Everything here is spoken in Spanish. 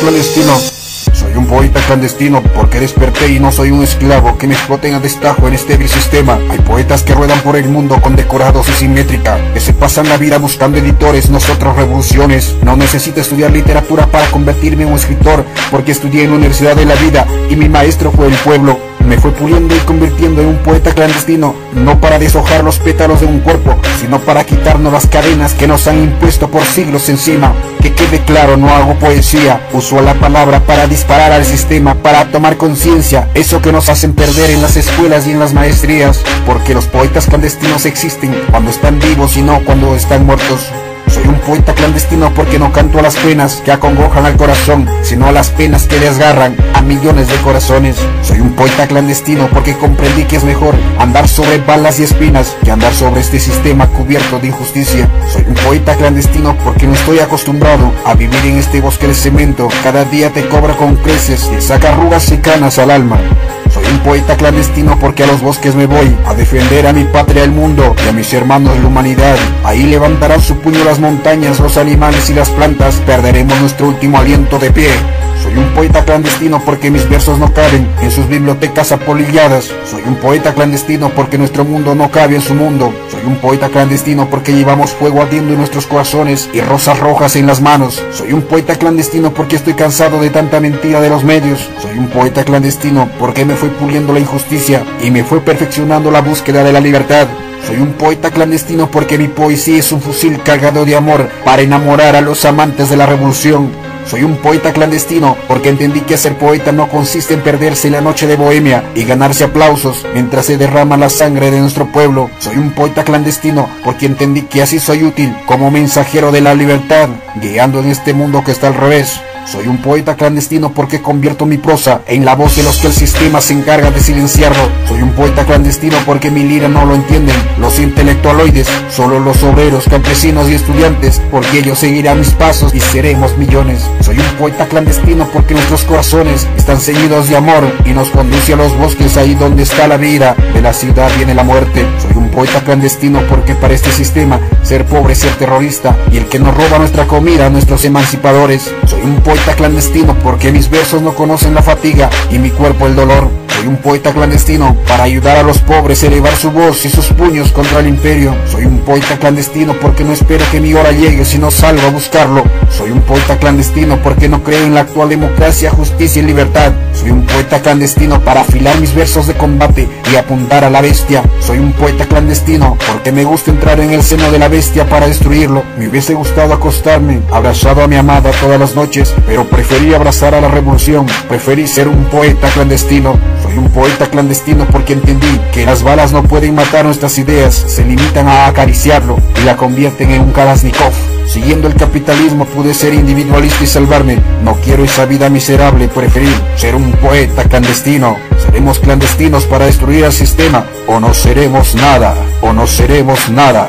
clandestino. Soy un poeta clandestino porque desperté y no soy un esclavo que me exploten a destajo en este vil sistema. Hay poetas que ruedan por el mundo con decorados y simétrica, que se pasan la vida buscando editores, nosotros revoluciones. No necesito estudiar literatura para convertirme en un escritor, porque estudié en la Universidad de la Vida y mi maestro fue el pueblo me fue puliendo y convirtiendo en un poeta clandestino, no para deshojar los pétalos de un cuerpo, sino para quitarnos las cadenas que nos han impuesto por siglos encima. Que quede claro, no hago poesía, uso la palabra para disparar al sistema, para tomar conciencia, eso que nos hacen perder en las escuelas y en las maestrías, porque los poetas clandestinos existen cuando están vivos y no cuando están muertos. Soy un poeta clandestino porque no canto a las penas que acongojan al corazón, sino a las penas que desgarran a millones de corazones. Soy un poeta clandestino porque comprendí que es mejor andar sobre balas y espinas que andar sobre este sistema cubierto de injusticia. Soy un poeta clandestino porque no estoy acostumbrado a vivir en este bosque de cemento. Cada día te cobra con creces, y saca arrugas y canas al alma. Un poeta clandestino porque a los bosques me voy a defender a mi patria el mundo y a mis hermanos la humanidad. Ahí levantarán su puño las montañas, los animales y las plantas. Perderemos nuestro último aliento de pie. Soy un poeta clandestino porque mis versos no caben en sus bibliotecas apolilladas. Soy un poeta clandestino porque nuestro mundo no cabe en su mundo. Soy un poeta clandestino porque llevamos fuego ardiendo en nuestros corazones y rosas rojas en las manos. Soy un poeta clandestino porque estoy cansado de tanta mentira de los medios. Soy un poeta clandestino porque me fui puliendo la injusticia y me fue perfeccionando la búsqueda de la libertad. Soy un poeta clandestino porque mi poesía es un fusil cargado de amor para enamorar a los amantes de la revolución. Soy un poeta clandestino porque entendí que ser poeta no consiste en perderse la noche de bohemia y ganarse aplausos mientras se derrama la sangre de nuestro pueblo. Soy un poeta clandestino porque entendí que así soy útil como mensajero de la libertad, guiando en este mundo que está al revés. Soy un poeta clandestino porque convierto mi prosa en la voz de los que el sistema se encarga de silenciarlo. Soy un poeta clandestino porque mi lira no lo entienden los intelectualoides, solo los obreros, campesinos y estudiantes, porque ellos seguirán mis pasos y seremos millones. Soy un poeta clandestino porque nuestros corazones están ceñidos de amor y nos conduce a los bosques ahí donde está la vida, de la ciudad viene la muerte. Soy un poeta clandestino porque para este sistema ser pobre es ser terrorista y el que nos roba nuestra comida, nuestros emancipadores. Soy un poeta clandestino porque mis versos no conocen la fatiga y mi cuerpo el dolor. Soy un poeta clandestino para ayudar a los pobres a elevar su voz y sus puños contra el imperio. Soy un poeta clandestino porque no espero que mi hora llegue si no salgo a buscarlo. Soy un poeta clandestino porque no creo en la actual democracia, justicia y libertad. Soy un poeta clandestino para afilar mis versos de combate y apuntar a la bestia. Soy un poeta clandestino porque me gusta entrar en el seno de la bestia para destruirlo. Me hubiese gustado acostarme abrazado a mi amada todas las noches, pero preferí abrazar a la revolución. Preferí ser un poeta clandestino. Soy un poeta clandestino porque entendí que las balas no pueden matar nuestras ideas, se limitan a acariciarlo y la convierten en un Kalashnikov. Siguiendo el capitalismo pude ser individualista y salvarme. No quiero esa vida miserable, preferir ser un poeta clandestino. Seremos clandestinos para destruir el sistema, o no seremos nada, o no seremos nada.